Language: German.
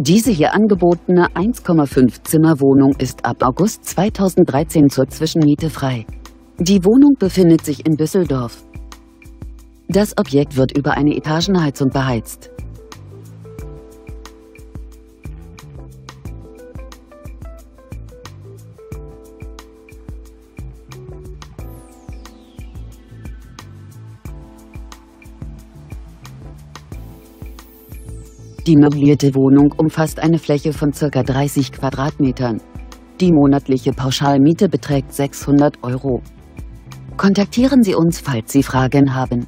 Diese hier angebotene 1,5 Zimmerwohnung ist ab August 2013 zur Zwischenmiete frei. Die Wohnung befindet sich in Düsseldorf. Das Objekt wird über eine Etagenheizung beheizt. Die möblierte Wohnung umfasst eine Fläche von ca. 30 Quadratmetern. Die monatliche Pauschalmiete beträgt 600 Euro. Kontaktieren Sie uns, falls Sie Fragen haben.